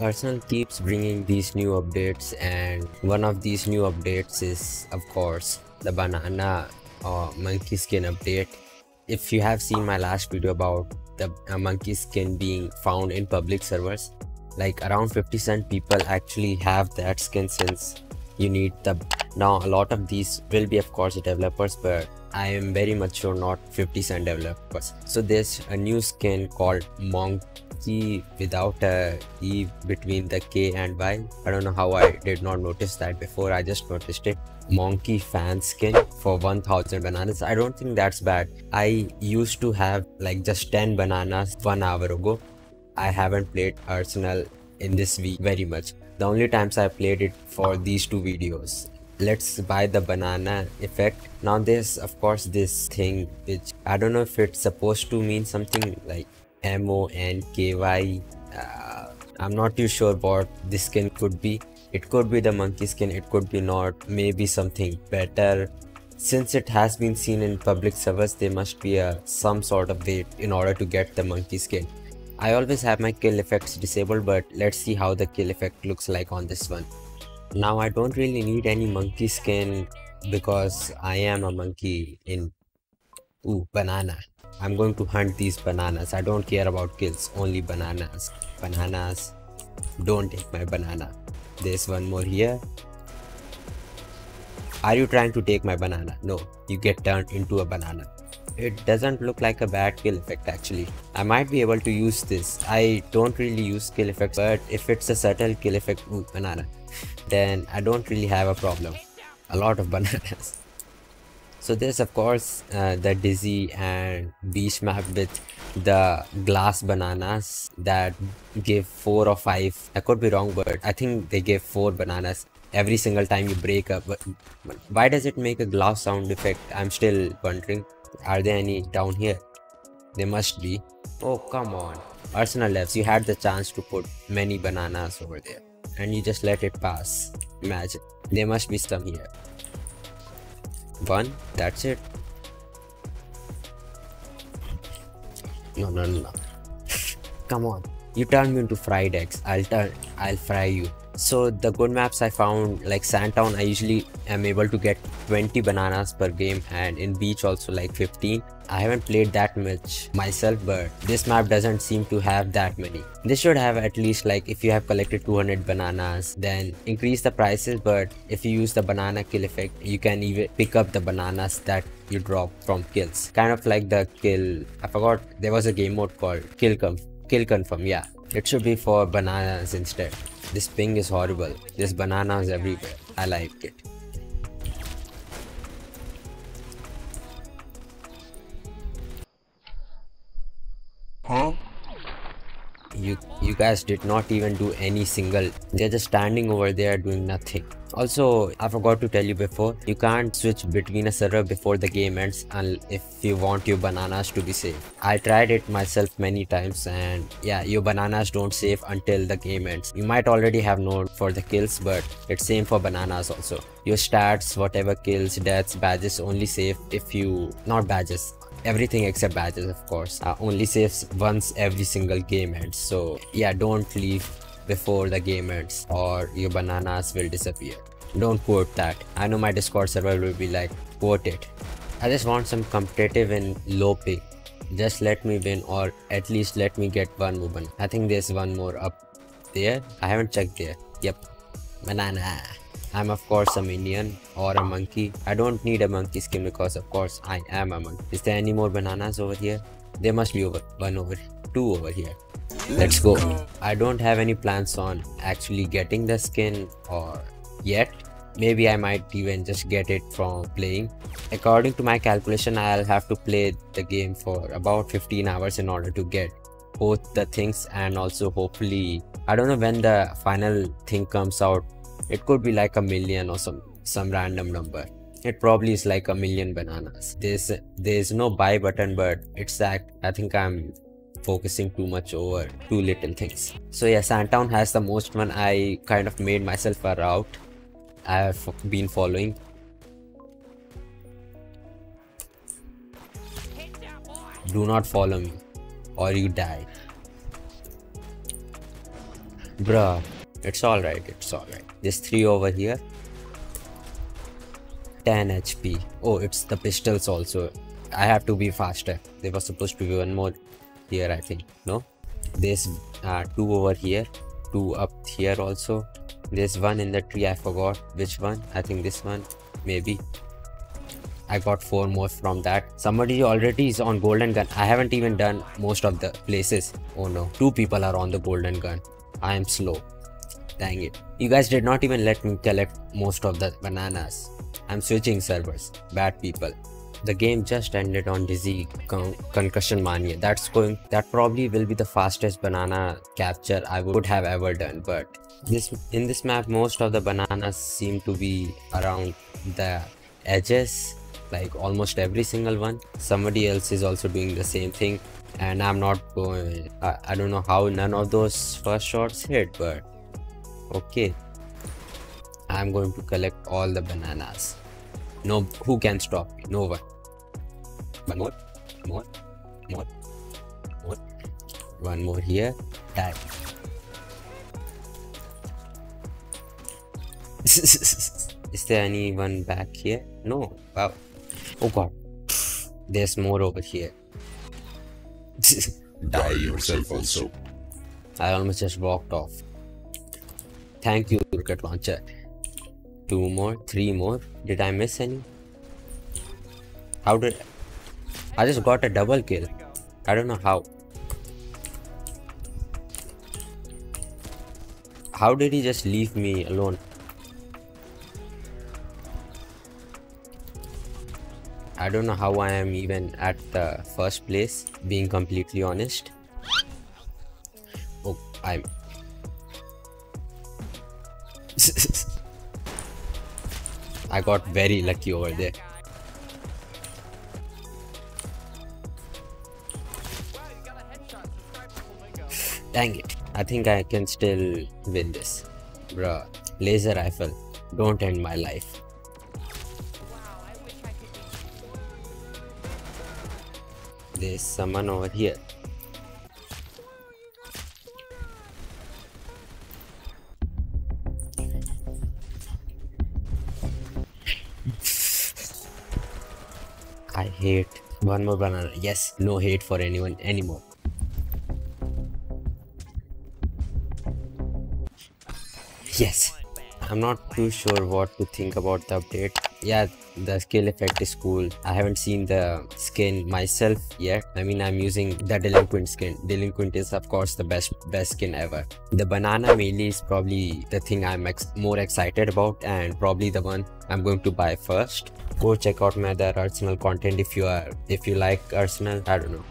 Arsenal keeps bringing these new updates, and one of these new updates is, of course, the banana or monkey skin update. If you have seen my last video about the uh, monkey skin being found in public servers, like around 50 cent people actually have that skin since you need the now a lot of these will be of course developers but i am very much sure not 50 cent developers so there's a new skin called monk key without a E between the K and Y. I don't know how I did not notice that before. I just noticed it. Monkey fan skin for 1000 bananas. I don't think that's bad. I used to have like just 10 bananas one hour ago. I haven't played Arsenal in this week very much. The only times I played it for these two videos let's buy the banana effect now there's of course this thing which i don't know if it's supposed to mean something like M-O-N-K-Y. Uh, I'm not too sure what this skin could be. It could be the monkey skin, it could be not, maybe something better. Since it has been seen in public servers, there must be a, some sort of way in order to get the monkey skin. I always have my kill effects disabled, but let's see how the kill effect looks like on this one. Now I don't really need any monkey skin because I am a monkey in ooh banana I'm going to hunt these bananas. I don't care about kills, only bananas. Bananas. Don't take my banana. There's one more here. Are you trying to take my banana? No, you get turned into a banana. It doesn't look like a bad kill effect actually. I might be able to use this. I don't really use kill effects, but if it's a subtle kill effect, ooh, banana, then I don't really have a problem. A lot of bananas. So there's of course uh, the Dizzy and Beach map with the glass bananas that give four or five. I could be wrong, but I think they give four bananas every single time you break up. But, why does it make a glass sound effect? I'm still wondering. Are there any down here? There must be. Oh, come on. Arsenal Devs, you had the chance to put many bananas over there and you just let it pass. Imagine. There must be some here. One, that's it. No, no, no. Come on. You turn me into fried eggs. I'll turn, I'll fry you. So the good maps I found like Sandtown I usually am able to get 20 bananas per game and in beach also like 15. I haven't played that much myself but this map doesn't seem to have that many. This should have at least like if you have collected 200 bananas then increase the prices but if you use the banana kill effect you can even pick up the bananas that you drop from kills. Kind of like the kill, I forgot there was a game mode called kill, kill confirm yeah. It should be for bananas instead. This ping is horrible. There's bananas everywhere. I like it. You you guys did not even do any single. They're just standing over there doing nothing. Also, I forgot to tell you before, you can't switch between a server before the game ends and if you want your bananas to be safe. I tried it myself many times and yeah, your bananas don't save until the game ends. You might already have known for the kills but it's same for bananas also. Your stats, whatever kills, deaths, badges only save if you, not badges, everything except badges of course uh, only saves once every single game ends so yeah don't leave before the game ends or your bananas will disappear. Don't quote that. I know my Discord server will be like, quote it. I just want some competitive and low pay. Just let me win or at least let me get one more I think there's one more up there. I haven't checked there. Yep. Banana. I'm of course a minion or a monkey. I don't need a monkey skin because of course I am a monkey. Is there any more bananas over here? There must be over one over two over here let's go i don't have any plans on actually getting the skin or yet maybe i might even just get it from playing according to my calculation i'll have to play the game for about 15 hours in order to get both the things and also hopefully i don't know when the final thing comes out it could be like a million or some some random number it probably is like a million bananas there's there's no buy button but it's that i think i'm focusing too much over too little things. So yeah, Sandtown has the most one. I kind of made myself a route I have been following. Do not follow me or you die. Bruh, it's alright, it's alright. There's three over here. 10 HP. Oh, it's the pistols also. I have to be faster. There was supposed to be one more here, I think. No? There's uh, two over here, two up here also. There's one in the tree, I forgot which one. I think this one, maybe. I got four more from that. Somebody already is on golden gun. I haven't even done most of the places. Oh no, two people are on the golden gun. I am slow. Dang it. You guys did not even let me collect most of the bananas. I'm switching servers. Bad people. The game just ended on Dizzy Con Concussion Mania. That's going that probably will be the fastest banana capture I would have ever done. But this in this map most of the bananas seem to be around the edges like almost every single one somebody else is also doing the same thing and i'm not going I, I don't know how none of those first shots hit but okay. I'm going to collect all the bananas. No who can stop me? No one. One more. More. More. More. One more here. Die is there anyone back here? No. Wow. Oh god. There's more over here. Die yourself also. I almost just walked off. Thank you, rocket launcher. Two more, three more. Did I miss any? How did I just got a double kill? I don't know how. How did he just leave me alone? I don't know how I am even at the first place, being completely honest. I got very lucky over there. Dang it. I think I can still win this. Bruh, laser rifle. Don't end my life. There's someone over here. I hate one more banana. Yes, no hate for anyone anymore. Yes, I'm not too sure what to think about the update. Yeah, the skill effect is cool. I haven't seen the skin myself yet. I mean, I'm using the Delinquent skin. Delinquent is of course the best best skin ever. The banana melee is probably the thing I'm ex more excited about and probably the one I'm going to buy first. Go check out my other Arsenal content if you are if you like Arsenal. I don't know.